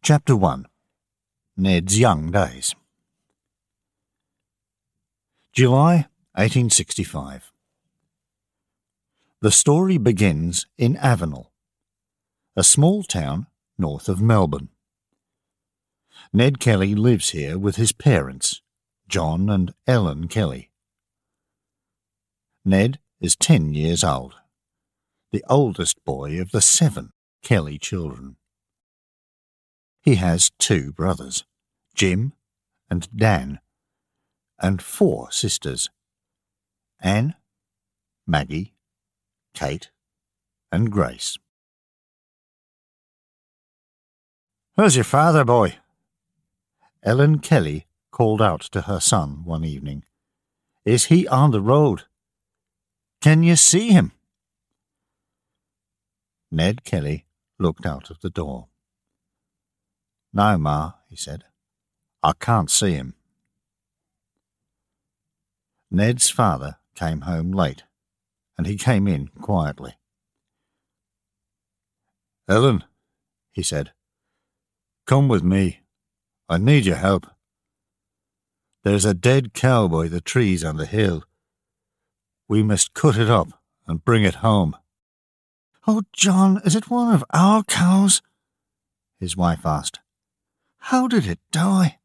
Chapter 1 Ned's Young Days. July 1865. The story begins in Avenel, a small town north of Melbourne. Ned Kelly lives here with his parents, John and Ellen Kelly. Ned is ten years old, the oldest boy of the seven Kelly children. He has two brothers, Jim and Dan, and four sisters, Anne, Maggie, Kate, and Grace. Where's your father, boy? Ellen Kelly called out to her son one evening. Is he on the road? Can you see him? Ned Kelly looked out of the door. No, Ma, he said. I can't see him. Ned's father came home late, and he came in quietly. Ellen, he said, come with me. I need your help. There's a dead cow by the trees on the hill. We must cut it up and bring it home. Oh, John, is it one of our cows? His wife asked. How did it die?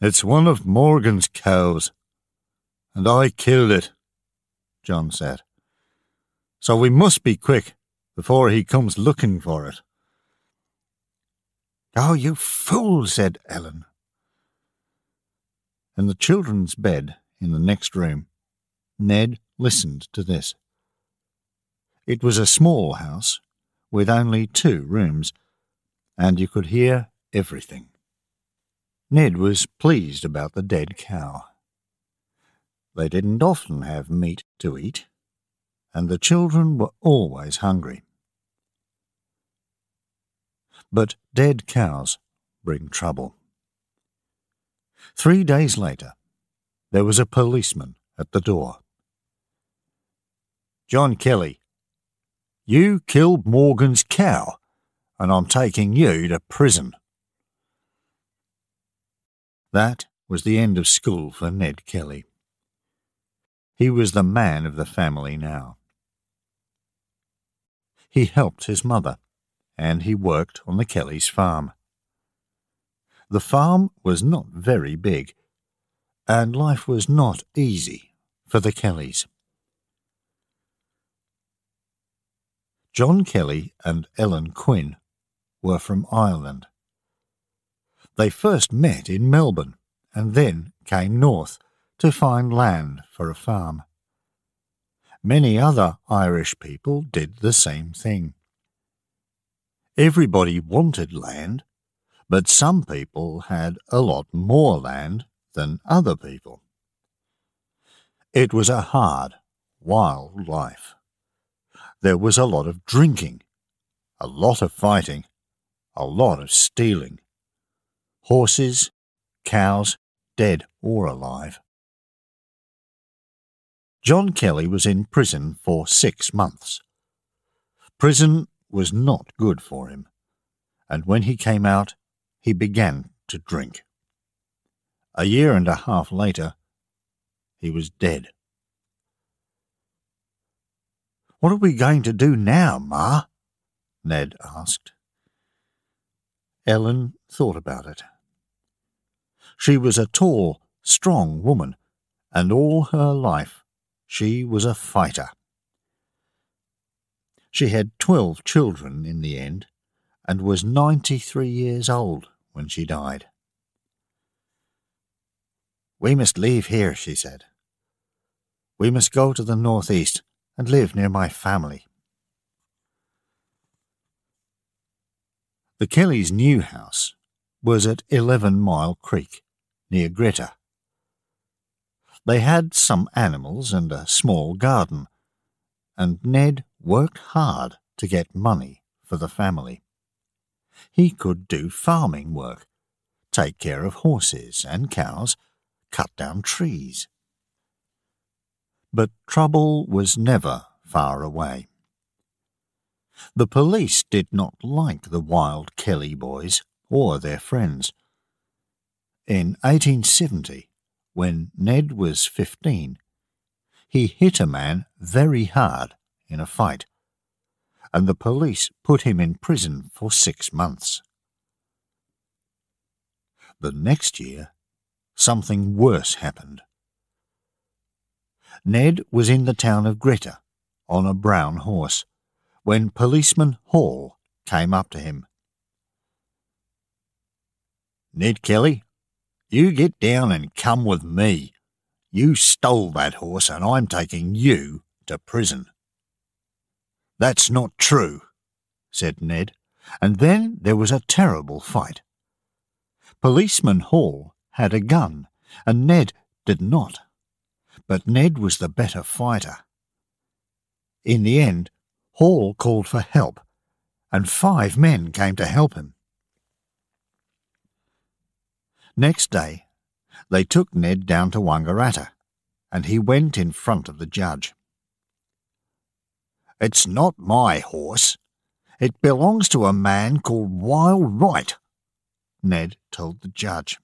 It's one of Morgan's cows, and I killed it, John said. So we must be quick before he comes looking for it. Oh, you fool, said Ellen. In the children's bed in the next room, Ned listened to this. It was a small house with only two rooms and you could hear everything. Ned was pleased about the dead cow. They didn't often have meat to eat, and the children were always hungry. But dead cows bring trouble. Three days later, there was a policeman at the door. John Kelly, you killed Morgan's cow, and I'm taking you to prison. That was the end of school for Ned Kelly. He was the man of the family now. He helped his mother, and he worked on the Kellys' farm. The farm was not very big, and life was not easy for the Kellys. John Kelly and Ellen Quinn were from Ireland. They first met in Melbourne and then came north to find land for a farm. Many other Irish people did the same thing. Everybody wanted land, but some people had a lot more land than other people. It was a hard, wild life. There was a lot of drinking, a lot of fighting, a lot of stealing. Horses, cows, dead or alive. John Kelly was in prison for six months. Prison was not good for him, and when he came out, he began to drink. A year and a half later, he was dead. What are we going to do now, Ma? Ned asked. Ellen thought about it. She was a tall, strong woman, and all her life she was a fighter. She had twelve children in the end, and was ninety-three years old when she died. We must leave here, she said. We must go to the northeast and live near my family. The Kellys' new house was at Eleven Mile Creek, near Greta. They had some animals and a small garden, and Ned worked hard to get money for the family. He could do farming work, take care of horses and cows, cut down trees. But trouble was never far away. The police did not like the wild Kelly boys or their friends. In 1870, when Ned was 15, he hit a man very hard in a fight, and the police put him in prison for six months. The next year, something worse happened. Ned was in the town of Greta on a brown horse when policeman Hall came up to him. Ned Kelly, you get down and come with me. You stole that horse and I'm taking you to prison. That's not true, said Ned, and then there was a terrible fight. Policeman Hall had a gun, and Ned did not. But Ned was the better fighter. In the end, Hall called for help, and five men came to help him. Next day, they took Ned down to Wangaratta, and he went in front of the judge. It's not my horse. It belongs to a man called Wild Wright, Ned told the judge.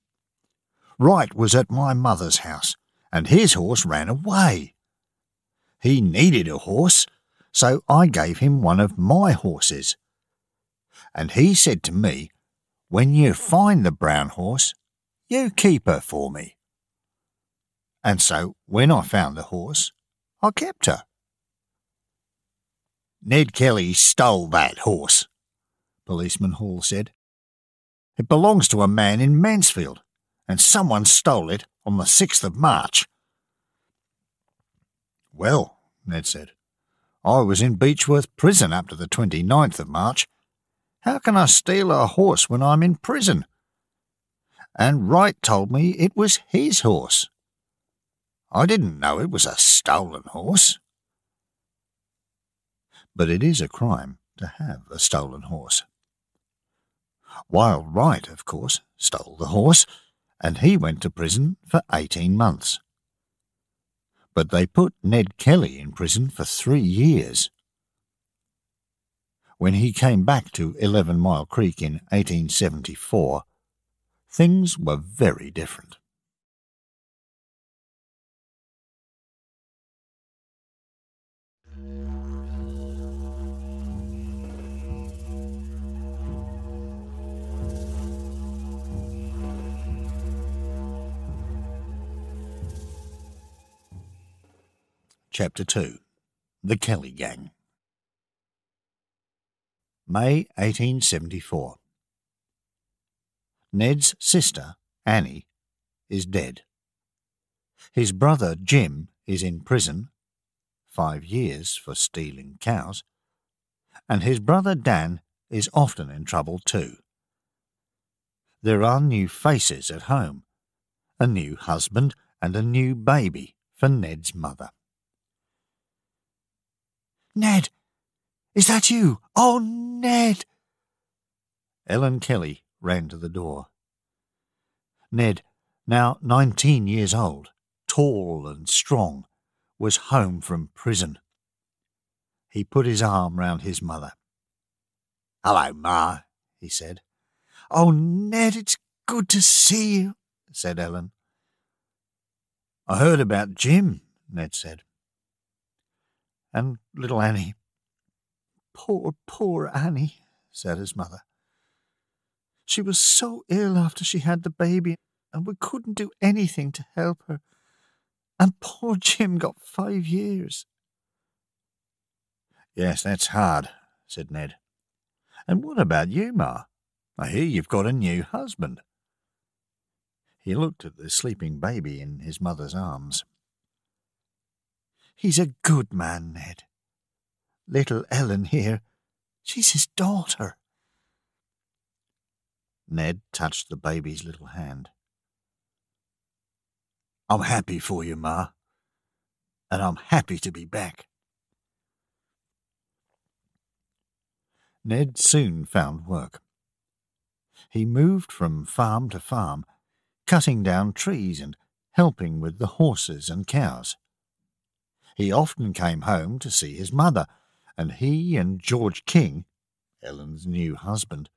Wright was at my mother's house, and his horse ran away. He needed a horse, so I gave him one of my horses. And he said to me, When you find the brown horse, you keep her for me. And so when I found the horse, I kept her. Ned Kelly stole that horse, Policeman Hall said. It belongs to a man in Mansfield, and someone stole it on the 6th of March. Well, Ned said, I was in Beechworth prison up to the 29th of March. How can I steal a horse when I'm in prison? And Wright told me it was his horse. I didn't know it was a stolen horse. But it is a crime to have a stolen horse. Wild Wright, of course, stole the horse, and he went to prison for eighteen months. But they put Ned Kelly in prison for three years. When he came back to Eleven Mile Creek in 1874, things were very different. Chapter 2 The Kelly Gang May 1874 Ned's sister, Annie, is dead. His brother, Jim, is in prison, five years for stealing cows, and his brother Dan is often in trouble too. There are new faces at home, a new husband and a new baby for Ned's mother. Ned! Is that you? Oh, Ned! Ellen Kelly ran to the door. Ned, now nineteen years old, tall and strong, was home from prison. He put his arm round his mother. Hello, Ma, he said. Oh, Ned, it's good to see you, said Ellen. I heard about Jim, Ned said. And little Annie. Poor, poor Annie, said his mother. She was so ill after she had the baby, and we couldn't do anything to help her. And poor Jim got five years. Yes, that's hard, said Ned. And what about you, Ma? I hear you've got a new husband. He looked at the sleeping baby in his mother's arms. He's a good man, Ned. Little Ellen here, she's his daughter. Ned touched the baby's little hand. I'm happy for you, Ma, and I'm happy to be back. Ned soon found work. He moved from farm to farm, cutting down trees and helping with the horses and cows. He often came home to see his mother, and he and George King, Ellen's new husband,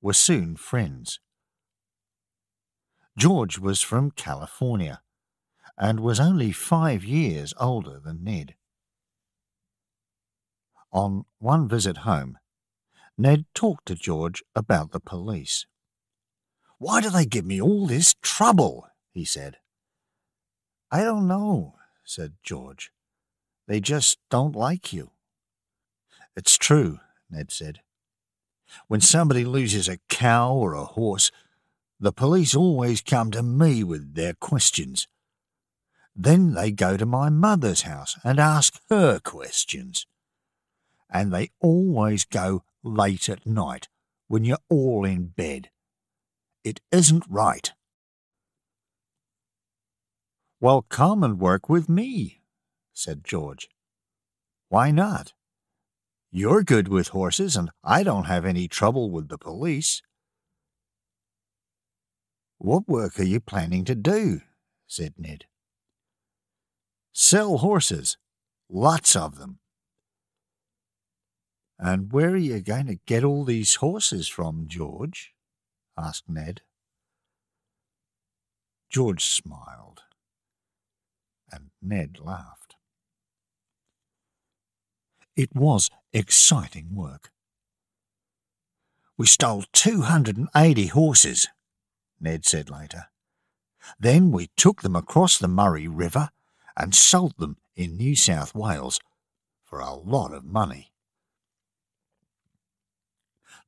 were soon friends. George was from California and was only five years older than Ned. On one visit home, Ned talked to George about the police. Why do they give me all this trouble? he said. I don't know, said George. They just don't like you. It's true, Ned said. When somebody loses a cow or a horse, the police always come to me with their questions. Then they go to my mother's house and ask her questions. And they always go late at night when you're all in bed. It isn't right. Well, come and work with me, said George. Why not? You're good with horses, and I don't have any trouble with the police. What work are you planning to do? said Ned. Sell horses. Lots of them. And where are you going to get all these horses from, George? asked Ned. George smiled, and Ned laughed. It was exciting work. We stole 280 horses, Ned said later. Then we took them across the Murray River and sold them in New South Wales for a lot of money.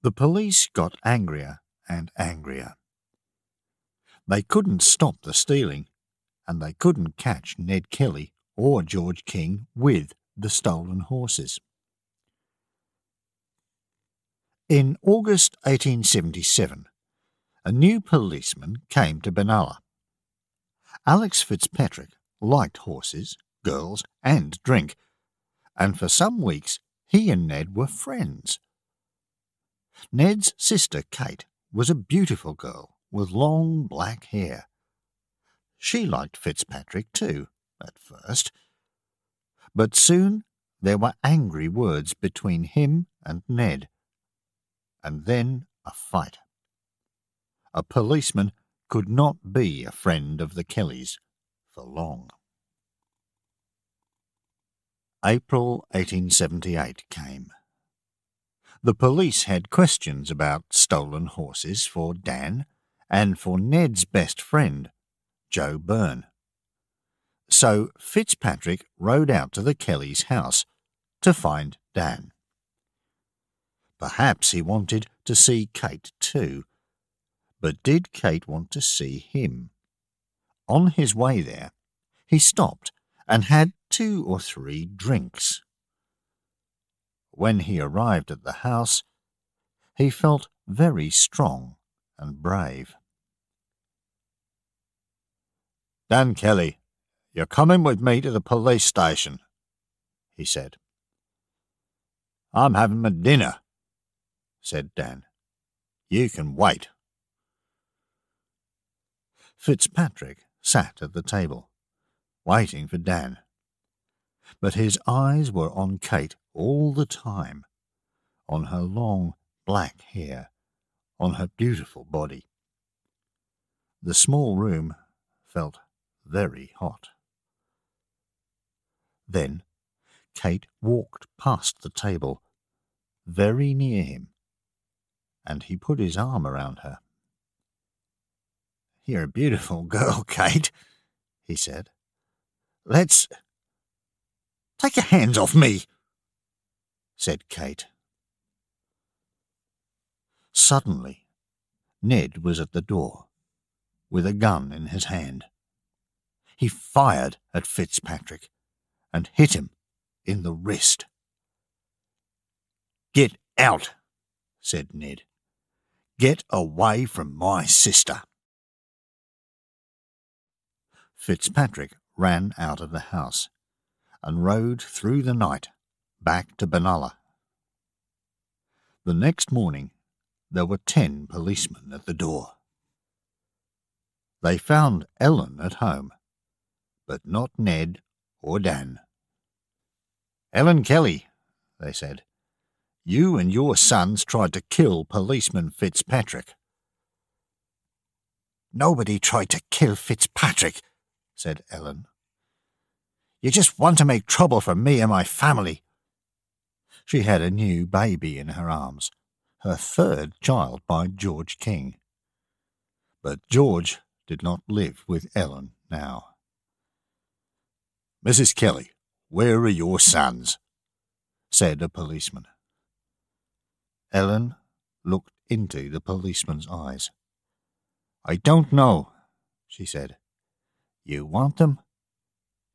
The police got angrier and angrier. They couldn't stop the stealing, and they couldn't catch Ned Kelly or George King with the stolen horses. In August 1877, a new policeman came to Benalla. Alex Fitzpatrick liked horses, girls, and drink, and for some weeks he and Ned were friends. Ned's sister Kate was a beautiful girl with long black hair. She liked Fitzpatrick too, at first. But soon there were angry words between him and Ned, and then a fight. A policeman could not be a friend of the Kellys for long. April 1878 came. The police had questions about stolen horses for Dan and for Ned's best friend, Joe Byrne. So Fitzpatrick rode out to the Kellys' house to find Dan. Perhaps he wanted to see Kate too. But did Kate want to see him? On his way there, he stopped and had two or three drinks. When he arrived at the house, he felt very strong and brave. Dan Kelly, you're coming with me to the police station, he said. I'm having my dinner, said Dan. You can wait. Fitzpatrick sat at the table, waiting for Dan. But his eyes were on Kate all the time, on her long black hair, on her beautiful body. The small room felt very hot. Then Kate walked past the table, very near him, and he put his arm around her. You're a beautiful girl, Kate, he said. Let's. Take your hands off me, said Kate. Suddenly, Ned was at the door, with a gun in his hand. He fired at Fitzpatrick and hit him in the wrist. Get out, said Ned. Get away from my sister. Fitzpatrick ran out of the house and rode through the night back to Benalla. The next morning, there were ten policemen at the door. They found Ellen at home, but not Ned or Dan. Ellen Kelly, they said. You and your sons tried to kill policeman Fitzpatrick. Nobody tried to kill Fitzpatrick, said Ellen. You just want to make trouble for me and my family. She had a new baby in her arms, her third child by George King. But George did not live with Ellen now. Mrs. Kelly, where are your sons? said a policeman. Ellen looked into the policeman's eyes. I don't know, she said. You want them?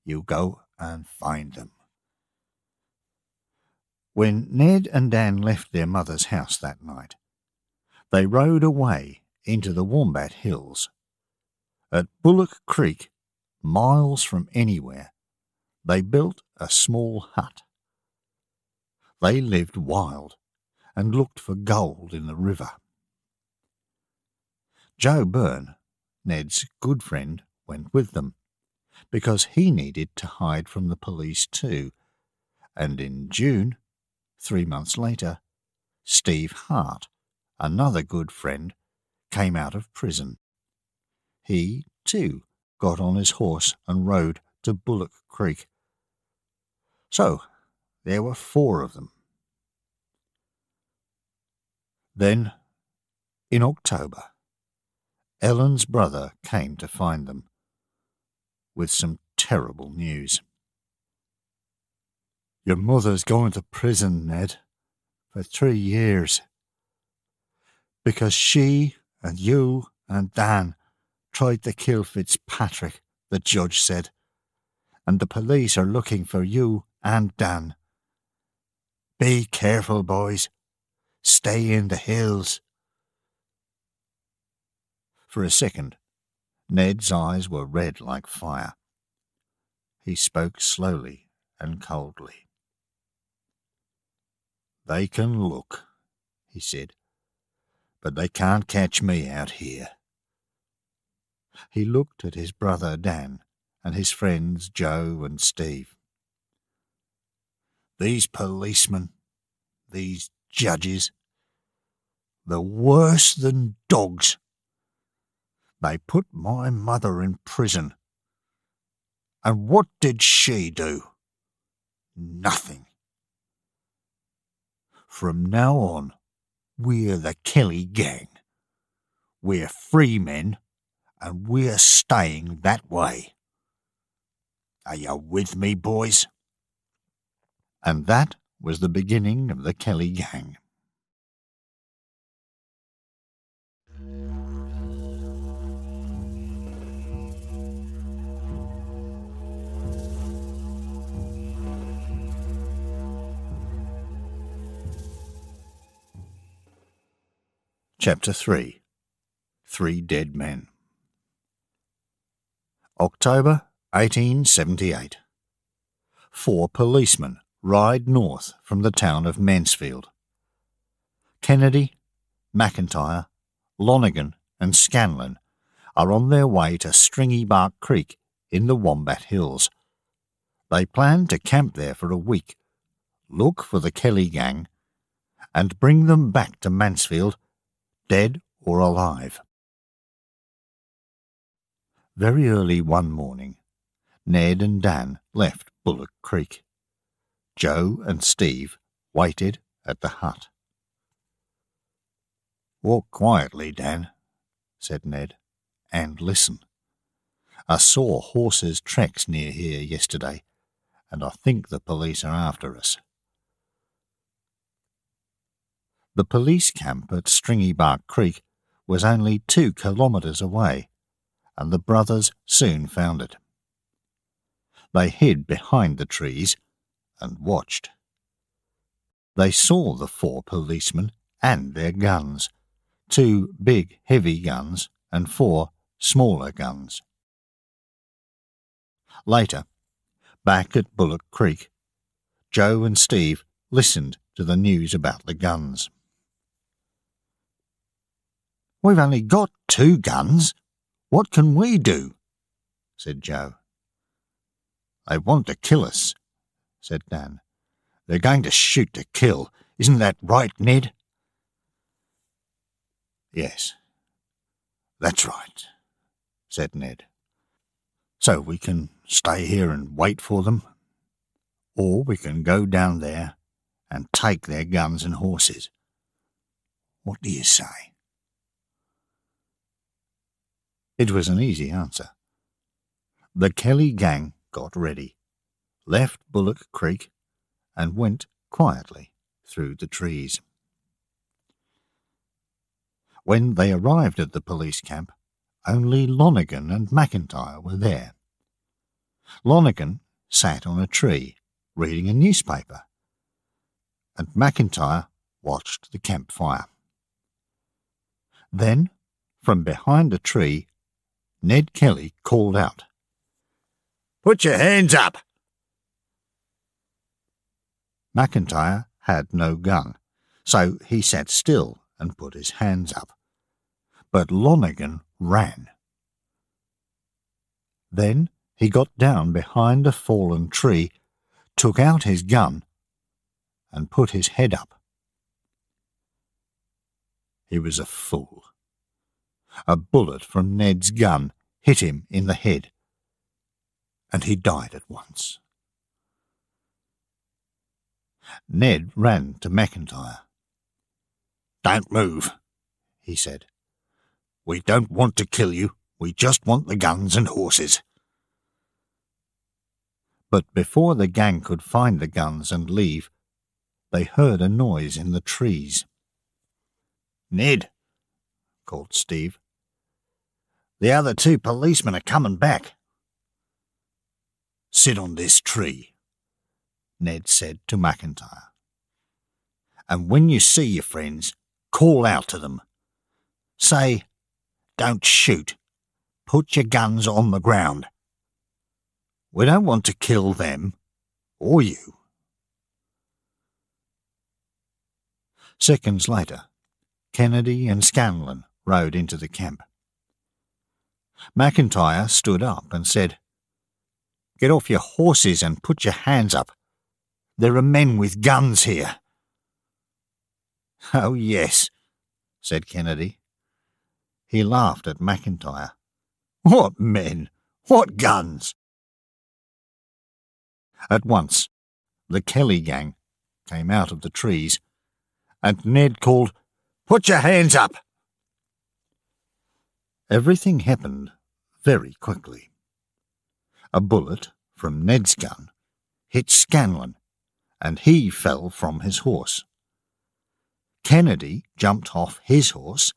You go and find them. When Ned and Dan left their mother's house that night, they rode away into the Wombat Hills. At Bullock Creek, miles from anywhere, they built a small hut. They lived wild and looked for gold in the river. Joe Byrne, Ned's good friend, went with them, because he needed to hide from the police too, and in June, three months later, Steve Hart, another good friend, came out of prison. He, too, got on his horse and rode to Bullock Creek. So, there were four of them. Then, in October, Ellen's brother came to find them with some terrible news. Your mother's going to prison, Ned, for three years. Because she and you and Dan tried to kill Fitzpatrick, the judge said, and the police are looking for you and Dan. Be careful, boys. Stay in the hills. For a second, Ned's eyes were red like fire. He spoke slowly and coldly. They can look, he said, but they can't catch me out here. He looked at his brother Dan and his friends Joe and Steve. These policemen, these judges. They're worse than dogs. They put my mother in prison. And what did she do? Nothing. From now on, we're the Kelly gang. We're free men, and we're staying that way. Are you with me, boys? And that was the beginning of the Kelly Gang. Chapter 3 Three Dead Men October 1878 Four policemen ride north from the town of Mansfield. Kennedy, McIntyre, Lonergan, and Scanlon are on their way to Stringybark Creek in the Wombat Hills. They plan to camp there for a week, look for the Kelly gang, and bring them back to Mansfield, dead or alive. Very early one morning, Ned and Dan left Bullock Creek. Joe and Steve waited at the hut. Walk quietly, Dan, said Ned, and listen. I saw horses' tracks near here yesterday, and I think the police are after us. The police camp at Stringybark Creek was only two kilometres away, and the brothers soon found it. They hid behind the trees and watched. They saw the four policemen and their guns, two big heavy guns and four smaller guns. Later, back at Bullock Creek, Joe and Steve listened to the news about the guns. We've only got two guns. What can we do? said Joe. They want to kill us, said Dan. They're going to shoot to kill. Isn't that right, Ned? Yes, that's right, said Ned. So we can stay here and wait for them, or we can go down there and take their guns and horses. What do you say? It was an easy answer. The Kelly gang got ready, left Bullock Creek, and went quietly through the trees. When they arrived at the police camp, only Lonergan and McIntyre were there. Lonergan sat on a tree, reading a newspaper, and McIntyre watched the campfire. Then, from behind a tree, Ned Kelly called out, Put your hands up! McIntyre had no gun, so he sat still and put his hands up. But Lonergan ran. Then he got down behind a fallen tree, took out his gun, and put his head up. He was a fool. A bullet from Ned's gun hit him in the head, and he died at once. Ned ran to McIntyre. Don't move, he said. We don't want to kill you. We just want the guns and horses. But before the gang could find the guns and leave, they heard a noise in the trees. Ned, called Steve. The other two policemen are coming back. Sit on this tree, Ned said to McIntyre. And when you see your friends, Call out to them. Say, don't shoot. Put your guns on the ground. We don't want to kill them, or you. Seconds later, Kennedy and Scanlon rode into the camp. McIntyre stood up and said, Get off your horses and put your hands up. There are men with guns here. Oh, yes, said Kennedy. He laughed at McIntyre. What men? What guns? At once, the Kelly gang came out of the trees, and Ned called, Put your hands up! Everything happened very quickly. A bullet from Ned's gun hit Scanlon, and he fell from his horse. Kennedy jumped off his horse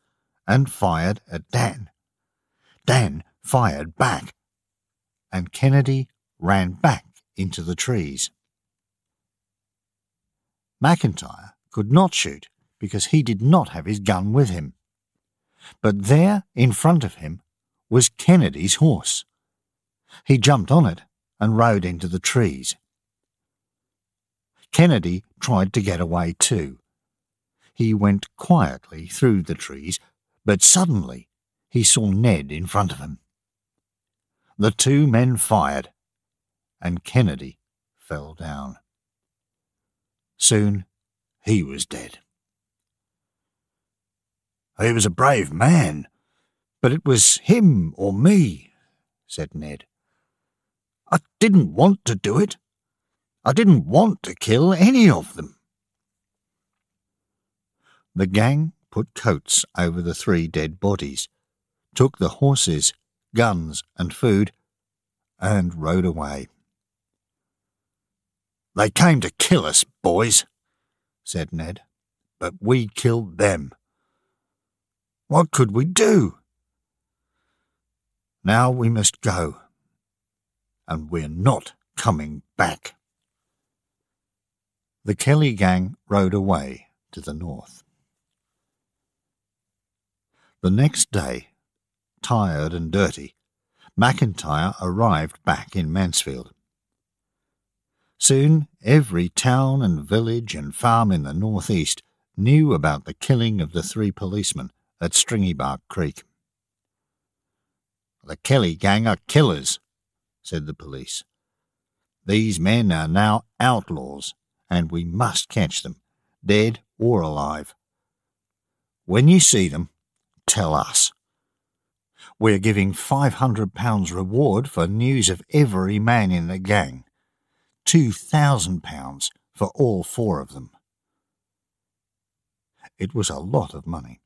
and fired at Dan. Dan fired back, and Kennedy ran back into the trees. McIntyre could not shoot because he did not have his gun with him. But there in front of him was Kennedy's horse. He jumped on it and rode into the trees. Kennedy tried to get away too, he went quietly through the trees, but suddenly he saw Ned in front of him. The two men fired, and Kennedy fell down. Soon he was dead. He was a brave man, but it was him or me, said Ned. I didn't want to do it. I didn't want to kill any of them. The gang put coats over the three dead bodies, took the horses, guns, and food, and rode away. They came to kill us, boys, said Ned, but we killed them. What could we do? Now we must go, and we're not coming back. The Kelly gang rode away to the north. The next day, tired and dirty, McIntyre arrived back in Mansfield. Soon every town and village and farm in the northeast knew about the killing of the three policemen at Stringybark Creek. The Kelly gang are killers, said the police. These men are now outlaws, and we must catch them, dead or alive. When you see them, tell us. We're giving £500 reward for news of every man in the gang, £2,000 for all four of them. It was a lot of money.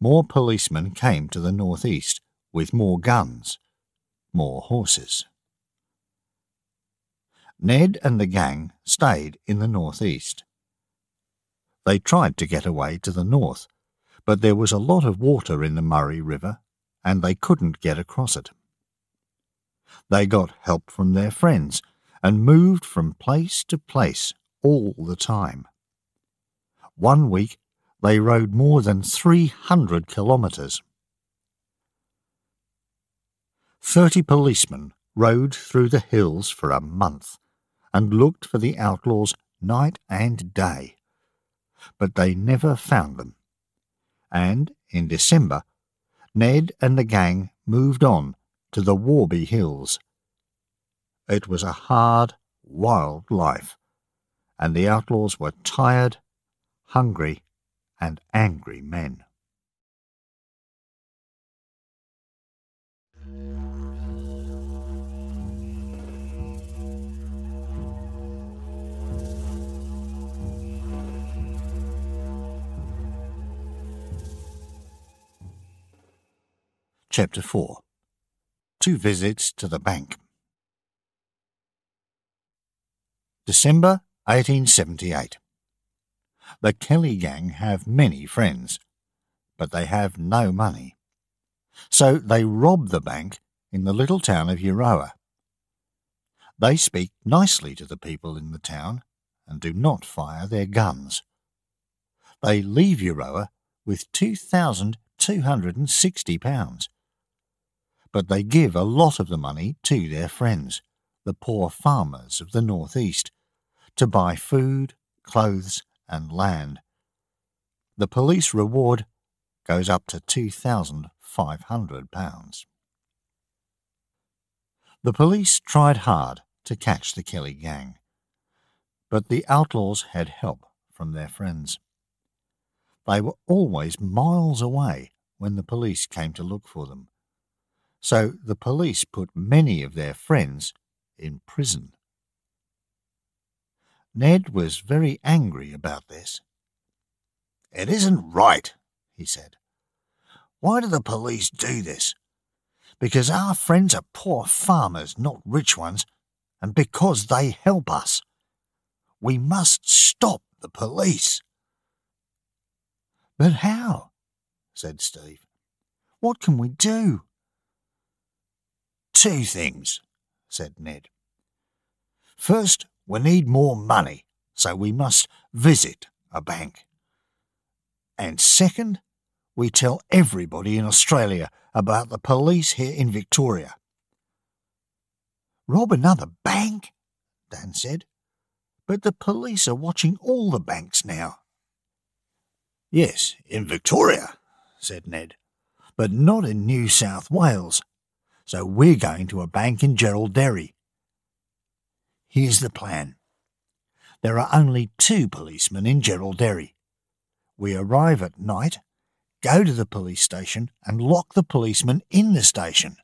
More policemen came to the northeast with more guns, more horses. Ned and the gang stayed in the northeast. They tried to get away to the north, but there was a lot of water in the Murray River and they couldn't get across it. They got help from their friends and moved from place to place all the time. One week they rode more than 300 kilometres. Thirty policemen rode through the hills for a month and looked for the outlaws night and day. But they never found them. And in December, Ned and the gang moved on to the Warby Hills. It was a hard, wild life, and the outlaws were tired, hungry, and angry men. Chapter 4 Two Visits to the Bank December 1878 The Kelly gang have many friends, but they have no money. So they rob the bank in the little town of Euroa. They speak nicely to the people in the town and do not fire their guns. They leave Euroa with £2,260 but they give a lot of the money to their friends, the poor farmers of the northeast, to buy food, clothes, and land. The police reward goes up to £2,500. The police tried hard to catch the Kelly gang, but the outlaws had help from their friends. They were always miles away when the police came to look for them so the police put many of their friends in prison. Ned was very angry about this. It isn't right, he said. Why do the police do this? Because our friends are poor farmers, not rich ones, and because they help us. We must stop the police. But how? said Steve. What can we do? Two things, said Ned. First, we need more money, so we must visit a bank. And second, we tell everybody in Australia about the police here in Victoria. Rob another bank? Dan said. But the police are watching all the banks now. Yes, in Victoria, said Ned, but not in New South Wales so we're going to a bank in Jerilderie. Here's the plan. There are only two policemen in Jerilderie. We arrive at night, go to the police station and lock the policeman in the station.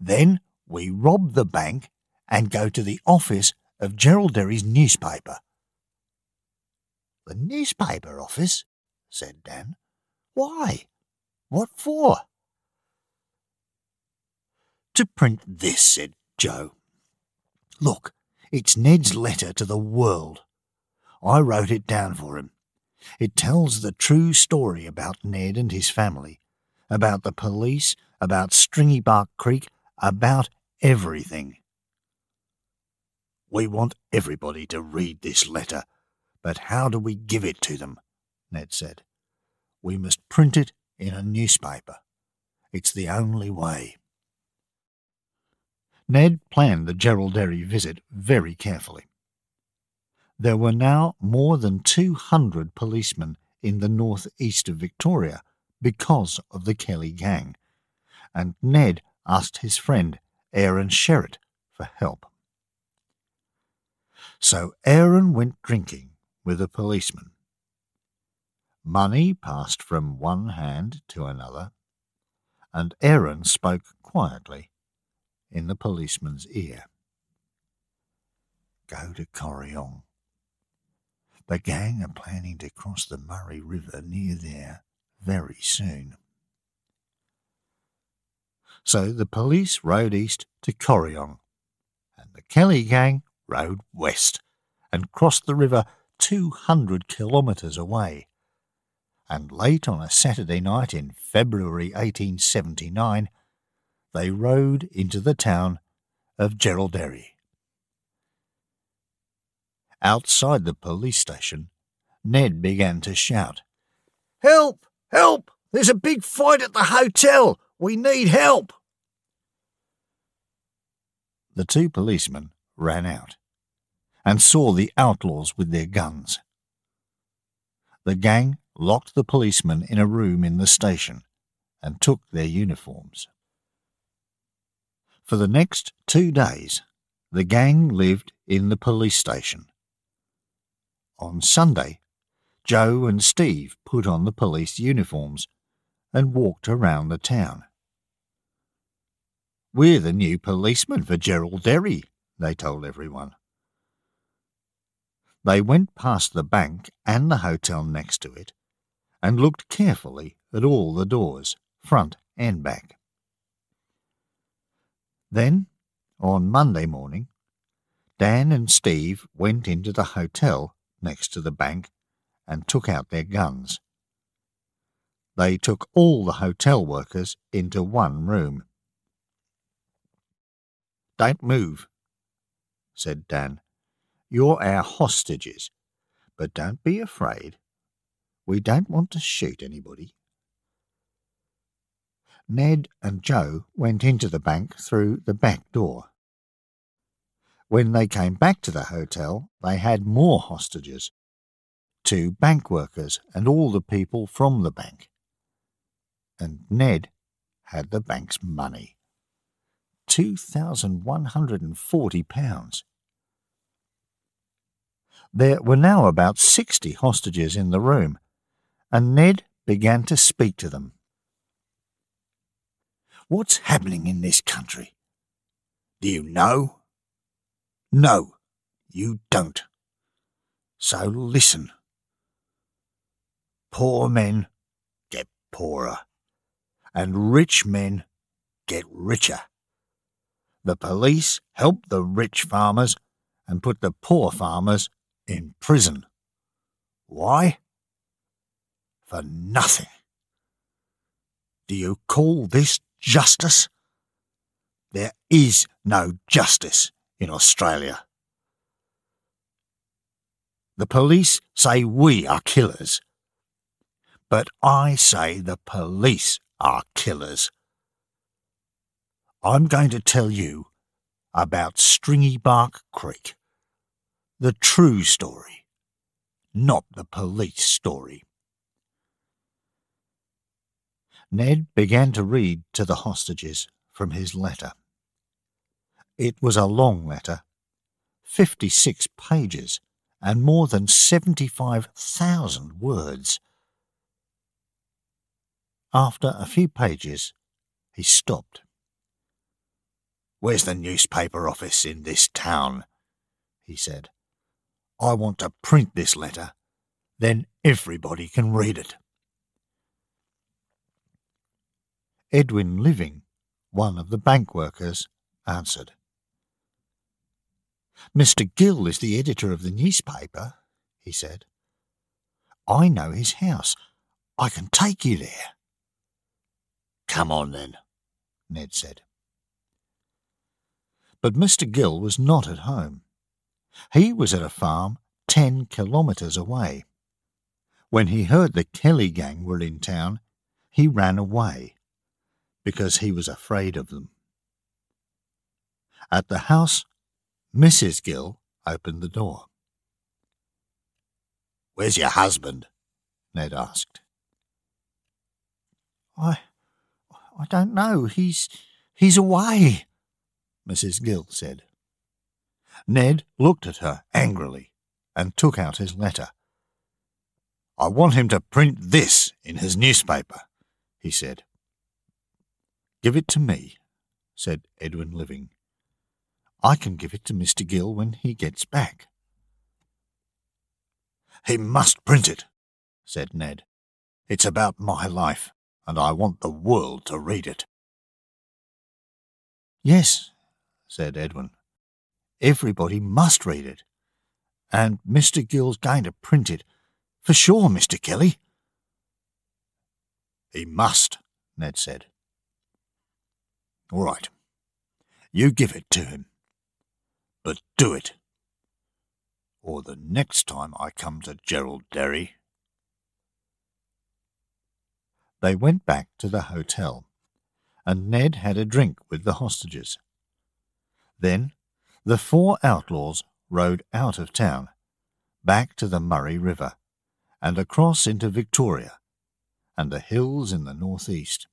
Then we rob the bank and go to the office of Jerilderie's newspaper. The newspaper office? said Dan. Why? What for? To print this, said Joe. Look, it's Ned's letter to the world. I wrote it down for him. It tells the true story about Ned and his family, about the police, about Stringybark Creek, about everything. We want everybody to read this letter, but how do we give it to them? Ned said. We must print it in a newspaper. It's the only way. Ned planned the Jerilderie visit very carefully. There were now more than 200 policemen in the northeast of Victoria because of the Kelly gang, and Ned asked his friend Aaron Sherritt for help. So Aaron went drinking with a policeman. Money passed from one hand to another, and Aaron spoke quietly in the policeman's ear. Go to Corryong. The gang are planning to cross the Murray River near there very soon. So the police rode east to Corryong, and the Kelly gang rode west and crossed the river 200 kilometres away. And late on a Saturday night in February 1879, they rode into the town of Jerilderie. Outside the police station, Ned began to shout, Help! Help! There's a big fight at the hotel! We need help! The two policemen ran out and saw the outlaws with their guns. The gang locked the policemen in a room in the station and took their uniforms. For the next two days, the gang lived in the police station. On Sunday, Joe and Steve put on the police uniforms and walked around the town. We're the new policemen for Jerilderie, they told everyone. They went past the bank and the hotel next to it and looked carefully at all the doors, front and back. Then, on Monday morning, Dan and Steve went into the hotel next to the bank and took out their guns. They took all the hotel workers into one room. Don't move, said Dan. You're our hostages, but don't be afraid. We don't want to shoot anybody. Ned and Joe went into the bank through the back door. When they came back to the hotel, they had more hostages two bank workers and all the people from the bank. And Ned had the bank's money £2,140. There were now about sixty hostages in the room, and Ned began to speak to them. What's happening in this country? Do you know? No, you don't. So listen. Poor men get poorer, and rich men get richer. The police help the rich farmers and put the poor farmers in prison. Why? For nothing. Do you call this justice? There is no justice in Australia. The police say we are killers, but I say the police are killers. I'm going to tell you about Stringybark Creek, the true story, not the police story. Ned began to read to the hostages from his letter. It was a long letter, fifty six pages, and more than seventy five thousand words. After a few pages, he stopped. Where's the newspaper office in this town? he said. I want to print this letter. Then everybody can read it. Edwin Living, one of the bank workers, answered. Mr. Gill is the editor of the newspaper, he said. I know his house. I can take you there. Come on, then, Ned said. But Mr. Gill was not at home. He was at a farm ten kilometres away. When he heard the Kelly gang were in town, he ran away because he was afraid of them. At the house Mrs. Gill opened the door. Where's your husband? Ned asked. I I don't know. He's he's away, Mrs. Gill said. Ned looked at her angrily and took out his letter. I want him to print this in his newspaper, he said. Give it to me, said Edwin Living. I can give it to Mr. Gill when he gets back. He must print it, said Ned. It's about my life, and I want the world to read it. Yes, said Edwin. Everybody must read it. And Mr. Gill's going to print it. For sure, Mr. Kelly. He must, Ned said. All right. You give it to him. But do it. Or the next time I come to Jerilderie. They went back to the hotel, and Ned had a drink with the hostages. Then the four outlaws rode out of town, back to the Murray River, and across into Victoria and the hills in the northeast.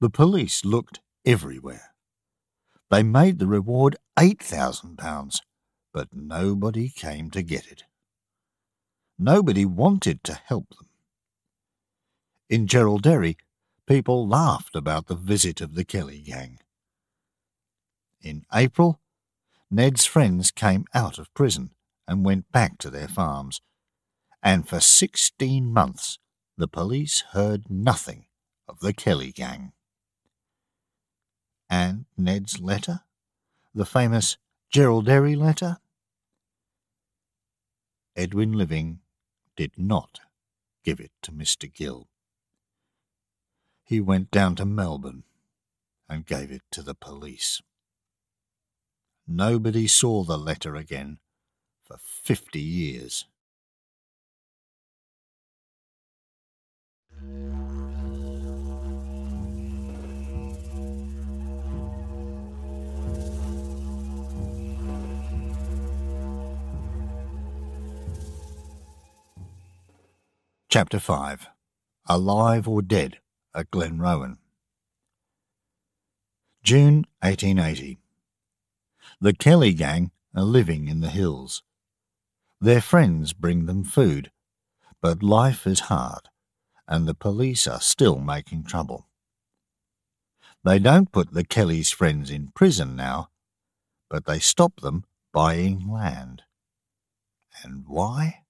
The police looked everywhere. They made the reward £8,000, but nobody came to get it. Nobody wanted to help them. In Jerilderie, people laughed about the visit of the Kelly gang. In April, Ned's friends came out of prison and went back to their farms, and for sixteen months the police heard nothing of the Kelly gang. And Ned's letter? The famous Jerilderie letter? Edwin Living did not give it to Mr. Gill. He went down to Melbourne and gave it to the police. Nobody saw the letter again for fifty years. Chapter 5 Alive or Dead at Glenrowan. June 1880. The Kelly gang are living in the hills. Their friends bring them food, but life is hard, and the police are still making trouble. They don't put the Kellys' friends in prison now, but they stop them buying land. And why?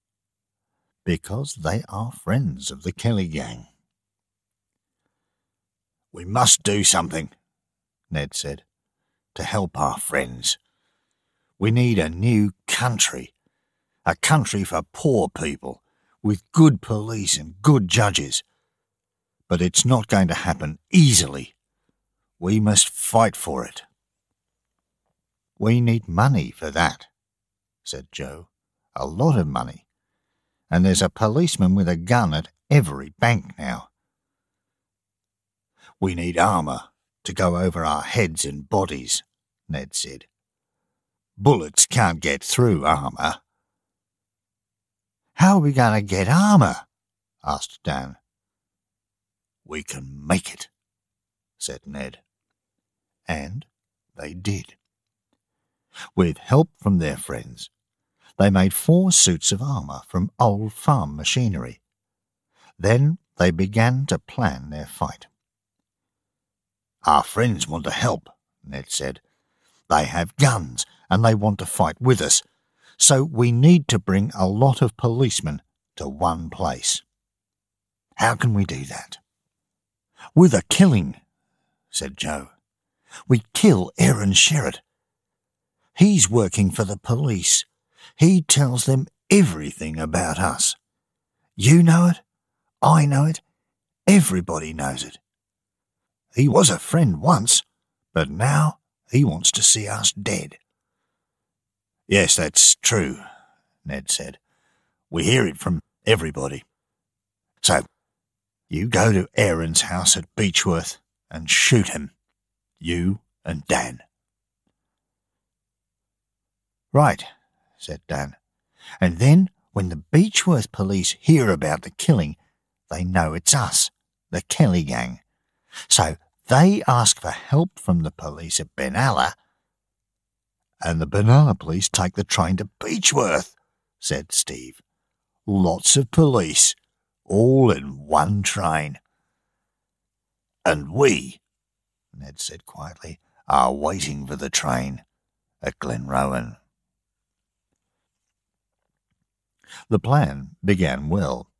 Because they are friends of the Kelly gang. We must do something, Ned said, to help our friends. We need a new country, a country for poor people, with good police and good judges. But it's not going to happen easily. We must fight for it. We need money for that, said Joe. A lot of money and there's a policeman with a gun at every bank now. We need armour to go over our heads and bodies, Ned said. Bullets can't get through armour. How are we going to get armour? asked Dan. We can make it, said Ned. And they did. With help from their friends, they made four suits of armour from old farm machinery. Then they began to plan their fight. Our friends want to help, Ned said. They have guns and they want to fight with us, so we need to bring a lot of policemen to one place. How can we do that? With a killing, said Joe. We kill Aaron Sherritt. He's working for the police he tells them everything about us. You know it, I know it, everybody knows it. He was a friend once, but now he wants to see us dead. Yes, that's true, Ned said. We hear it from everybody. So, you go to Aaron's house at Beechworth and shoot him. You and Dan. Right, said Dan. And then, when the Beechworth police hear about the killing, they know it's us, the Kelly gang. So they ask for help from the police at Benalla and the Benalla police take the train to Beechworth, said Steve. Lots of police, all in one train. And we, Ned said quietly, are waiting for the train at Glenrowan. The plan began well.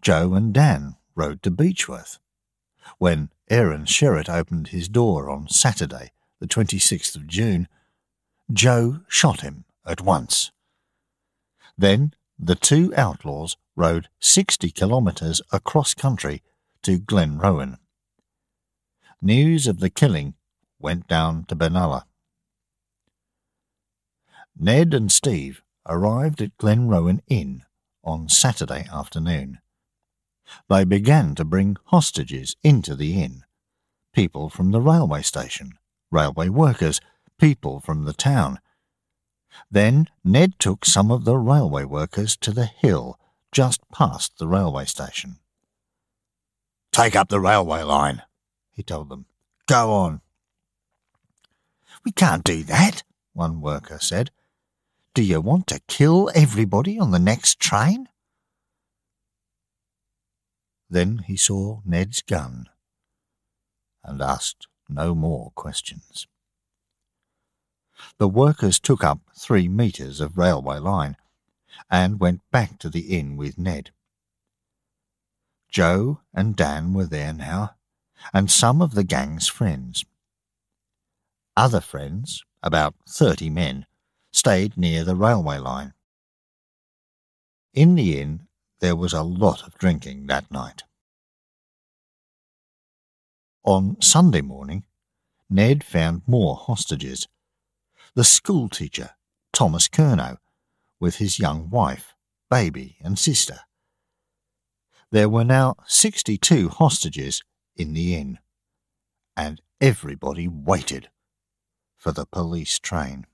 Joe and Dan rode to Beechworth. When Aaron Sherritt opened his door on Saturday, the 26th of June, Joe shot him at once. Then the two outlaws rode 60 kilometres across country to Glenrowan. News of the killing went down to Benalla. Ned and Steve arrived at Glenrowan Inn on Saturday afternoon. They began to bring hostages into the inn people from the railway station, railway workers, people from the town. Then Ned took some of the railway workers to the hill just past the railway station. Take up the railway line, he told them. Go on. We can't do that, one worker said. Do you want to kill everybody on the next train? Then he saw Ned's gun and asked no more questions. The workers took up three metres of railway line and went back to the inn with Ned. Joe and Dan were there now, and some of the gang's friends. Other friends, about thirty men, stayed near the railway line. In the inn, there was a lot of drinking that night. On Sunday morning, Ned found more hostages. The schoolteacher, Thomas Curnow, with his young wife, baby, and sister. There were now 62 hostages in the inn, and everybody waited for the police train.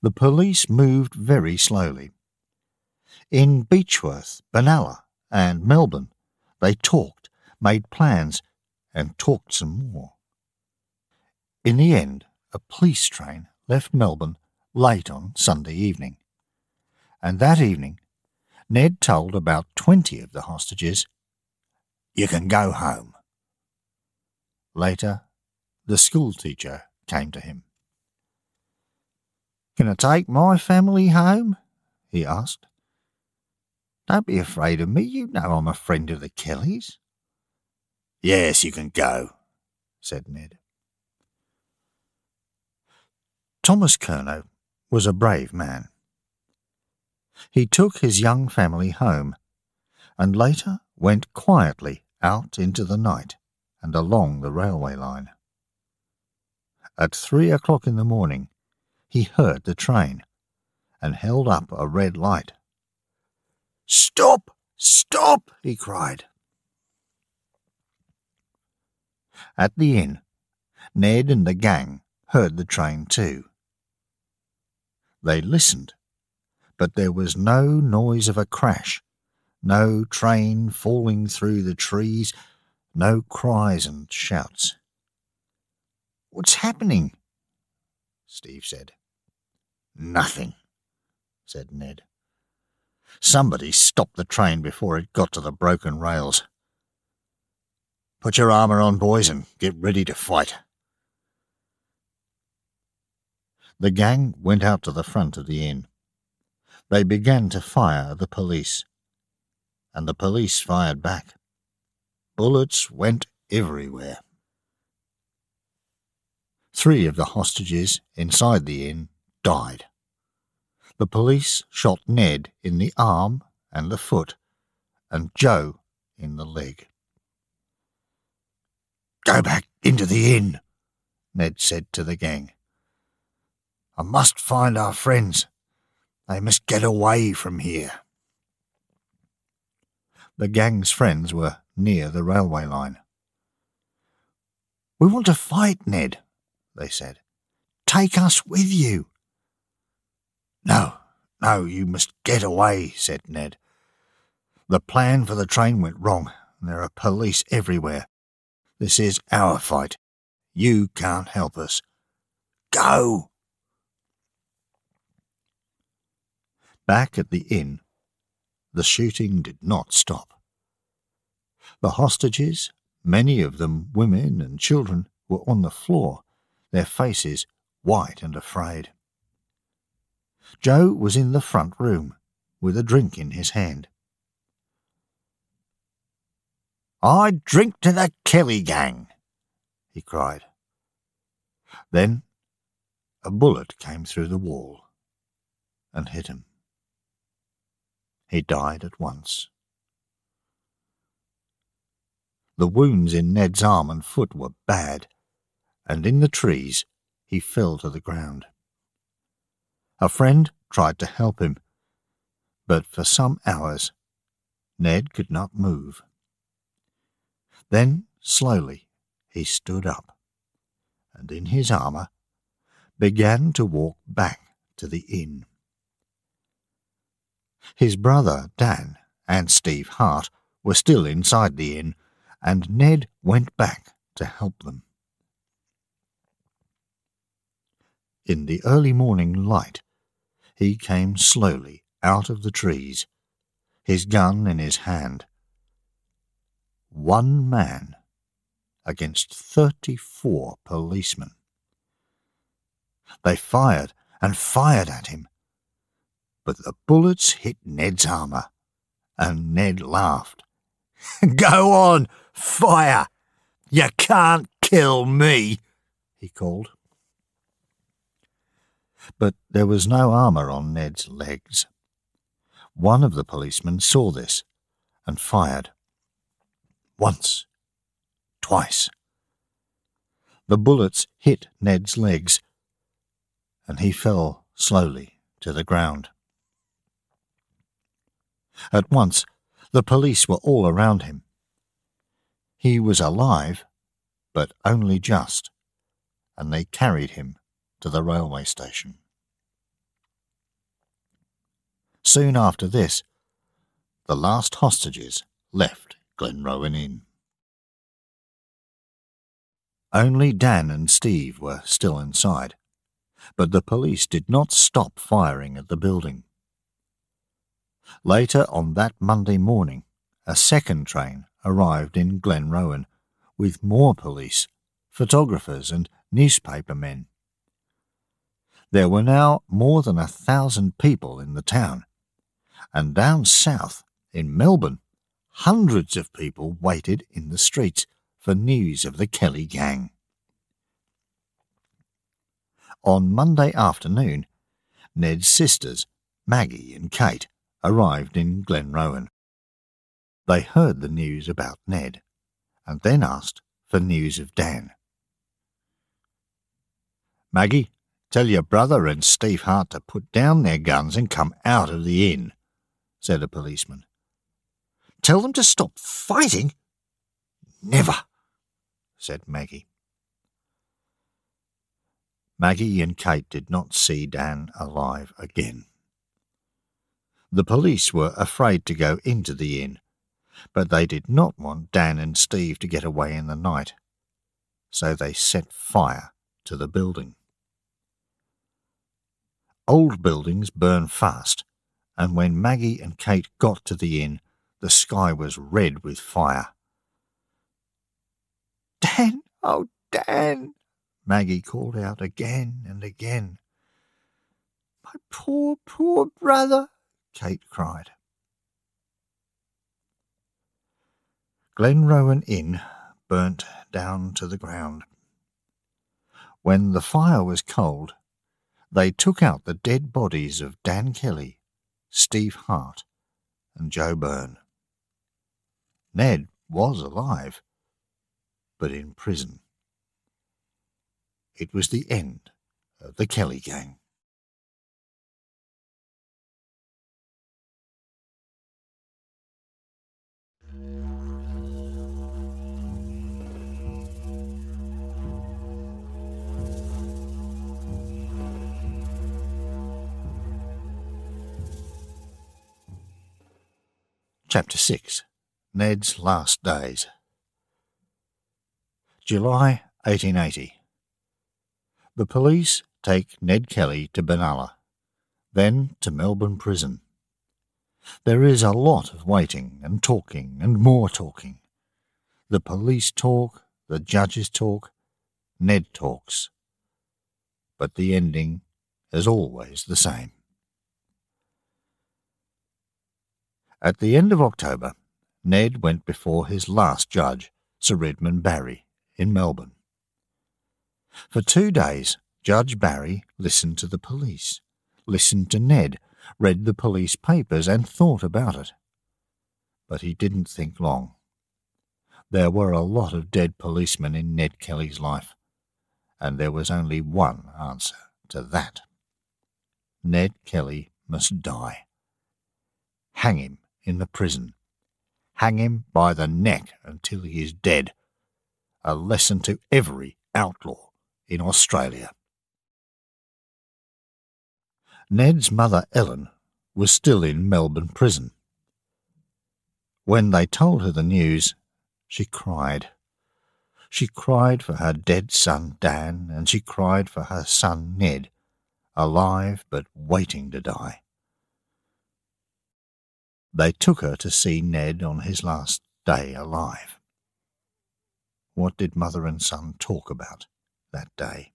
The police moved very slowly. In Beechworth, Benalla, and Melbourne, they talked, made plans, and talked some more. In the end, a police train left Melbourne late on Sunday evening. And that evening, Ned told about twenty of the hostages, You can go home. Later, the schoolteacher came to him. Can I take my family home? he asked. Don't be afraid of me. You know I'm a friend of the Kellys. Yes, you can go, said Ned. Thomas Curnow was a brave man. He took his young family home and later went quietly out into the night and along the railway line. At three o'clock in the morning, he heard the train and held up a red light. Stop! Stop! he cried. At the inn, Ned and the gang heard the train too. They listened, but there was no noise of a crash, no train falling through the trees, no cries and shouts. What's happening? Steve said. Nothing, said Ned. Somebody stopped the train before it got to the broken rails. Put your armour on, boys, and get ready to fight. The gang went out to the front of the inn. They began to fire the police, and the police fired back. Bullets went everywhere. Three of the hostages inside the inn died. The police shot Ned in the arm and the foot, and Joe in the leg. Go back into the inn, Ned said to the gang. I must find our friends. They must get away from here. The gang's friends were near the railway line. We want to fight, Ned, they said. Take us with you. No, no, you must get away, said Ned. The plan for the train went wrong, there are police everywhere. This is our fight. You can't help us. Go! Back at the inn, the shooting did not stop. The hostages, many of them women and children, were on the floor, their faces white and afraid. Joe was in the front room, with a drink in his hand. I drink to the Kelly gang, he cried. Then a bullet came through the wall and hit him. He died at once. The wounds in Ned's arm and foot were bad, and in the trees he fell to the ground. A friend tried to help him, but for some hours Ned could not move. Then, slowly, he stood up, and in his armour began to walk back to the inn. His brother, Dan, and Steve Hart were still inside the inn, and Ned went back to help them. In the early morning light, he came slowly out of the trees, his gun in his hand. One man against thirty-four policemen. They fired and fired at him, but the bullets hit Ned's armour, and Ned laughed. Go on, fire! You can't kill me, he called. But there was no armour on Ned's legs. One of the policemen saw this and fired. Once, twice. The bullets hit Ned's legs, and he fell slowly to the ground. At once, the police were all around him. He was alive, but only just, and they carried him to the railway station. Soon after this, the last hostages left Glenrowan Inn. Only Dan and Steve were still inside, but the police did not stop firing at the building. Later on that Monday morning, a second train arrived in Glenrowan with more police, photographers, and newspaper men. There were now more than a thousand people in the town, and down south, in Melbourne, hundreds of people waited in the streets for news of the Kelly gang. On Monday afternoon, Ned's sisters, Maggie and Kate, arrived in Glenrowan. They heard the news about Ned, and then asked for news of Dan. Maggie, tell your brother and Steve Hart to put down their guns and come out of the inn, said a policeman. Tell them to stop fighting? Never, said Maggie. Maggie and Kate did not see Dan alive again. The police were afraid to go into the inn, but they did not want Dan and Steve to get away in the night, so they set fire to the building. Old buildings burn fast, and when Maggie and Kate got to the inn, the sky was red with fire. Dan, oh Dan, Maggie called out again and again. My poor, poor brother. Kate cried. Glenrowan Inn burnt down to the ground. When the fire was cold, they took out the dead bodies of Dan Kelly, Steve Hart, and Joe Byrne. Ned was alive, but in prison. It was the end of the Kelly gang. Chapter 6 Ned's Last Days July 1880. The police take Ned Kelly to Benalla, then to Melbourne Prison. There is a lot of waiting and talking and more talking. The police talk, the judges talk, Ned talks. But the ending is always the same. At the end of October, Ned went before his last judge, Sir Redmond Barry, in Melbourne. For two days, Judge Barry listened to the police, listened to Ned, read the police papers, and thought about it. But he didn't think long. There were a lot of dead policemen in Ned Kelly's life, and there was only one answer to that. Ned Kelly must die. Hang him in the prison. Hang him by the neck until he is dead. A lesson to every outlaw in Australia. Ned's mother, Ellen, was still in Melbourne prison. When they told her the news, she cried. She cried for her dead son Dan, and she cried for her son Ned, alive but waiting to die. They took her to see Ned on his last day alive. What did mother and son talk about that day?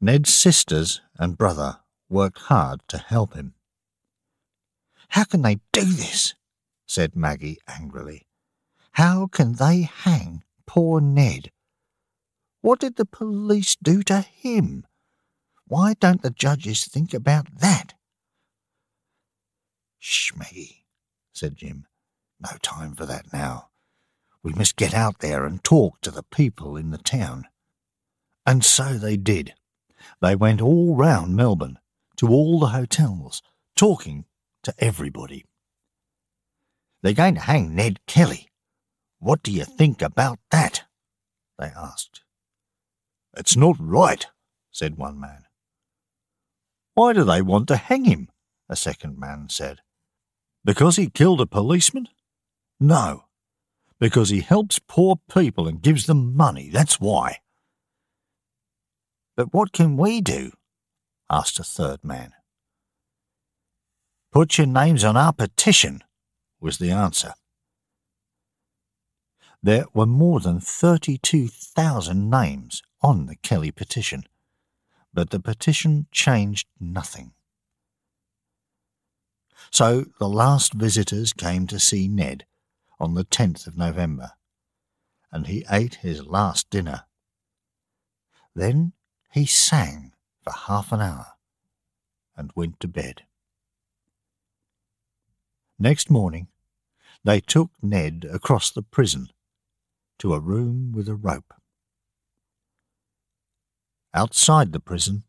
Ned's sisters and brother worked hard to help him. How can they do this? said Maggie angrily. How can they hang poor Ned? What did the police do to him? Why don't the judges think about that? Shh, Maggie, said Jim. No time for that now. We must get out there and talk to the people in the town. And so they did. They went all round Melbourne, to all the hotels, talking to everybody. They're going to hang Ned Kelly. What do you think about that? They asked. It's not right, said one man. Why do they want to hang him? A second man said. Because he killed a policeman? No, because he helps poor people and gives them money, that's why. But what can we do? asked a third man. Put your names on our petition, was the answer. There were more than 32,000 names on the Kelly petition, but the petition changed nothing. So the last visitors came to see Ned on the 10th of November, and he ate his last dinner. Then he sang for half an hour and went to bed. Next morning, they took Ned across the prison to a room with a rope. Outside the prison,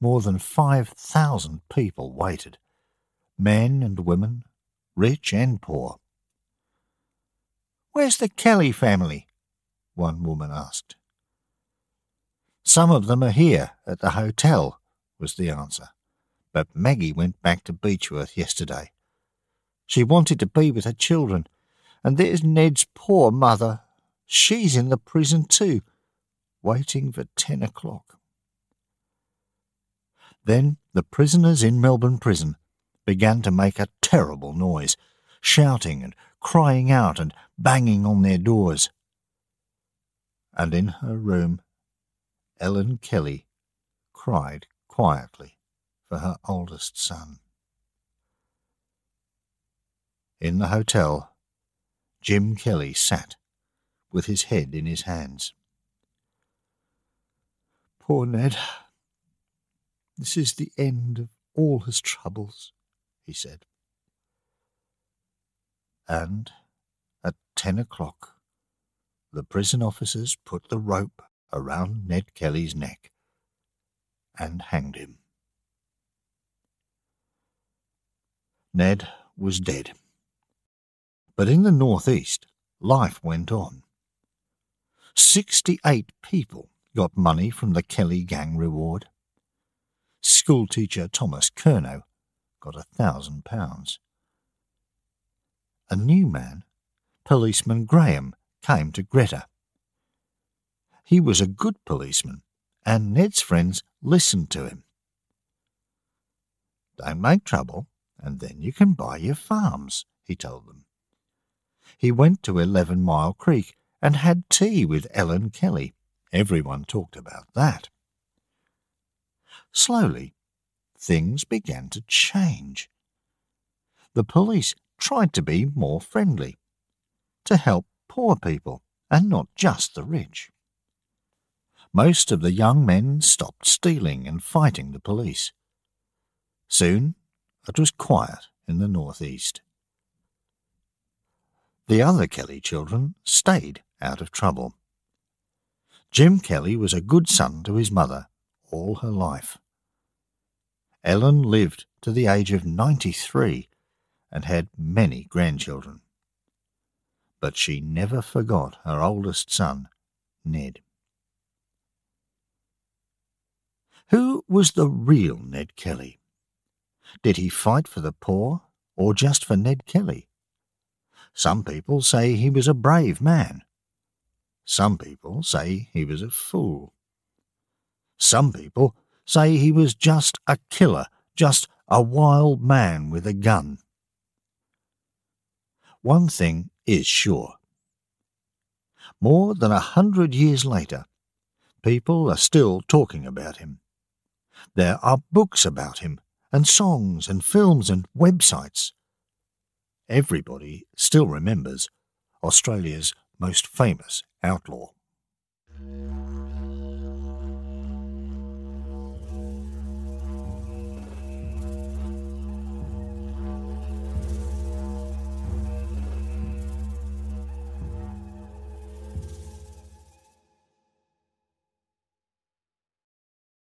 more than 5,000 people waited men and women, rich and poor. Where's the Kelly family? one woman asked. Some of them are here at the hotel, was the answer. But Maggie went back to Beechworth yesterday. She wanted to be with her children, and there's Ned's poor mother. She's in the prison too, waiting for ten o'clock. Then the prisoners in Melbourne prison began to make a terrible noise, shouting and crying out and banging on their doors. And in her room, Ellen Kelly cried quietly for her oldest son. In the hotel, Jim Kelly sat with his head in his hands. Poor Ned. This is the end of all his troubles he said. And at ten o'clock, the prison officers put the rope around Ned Kelly's neck and hanged him. Ned was dead. But in the northeast, life went on. Sixty-eight people got money from the Kelly gang reward. Schoolteacher Thomas Curnow got a thousand pounds. A new man, policeman Graham, came to Greta. He was a good policeman, and Ned's friends listened to him. Don't make trouble, and then you can buy your farms, he told them. He went to Eleven Mile Creek and had tea with Ellen Kelly. Everyone talked about that. Slowly, things began to change. The police tried to be more friendly, to help poor people and not just the rich. Most of the young men stopped stealing and fighting the police. Soon it was quiet in the northeast. The other Kelly children stayed out of trouble. Jim Kelly was a good son to his mother all her life. Ellen lived to the age of 93 and had many grandchildren. But she never forgot her oldest son, Ned. Who was the real Ned Kelly? Did he fight for the poor or just for Ned Kelly? Some people say he was a brave man. Some people say he was a fool. Some people say he was just a killer, just a wild man with a gun. One thing is sure. More than a hundred years later, people are still talking about him. There are books about him, and songs and films and websites. Everybody still remembers Australia's most famous outlaw.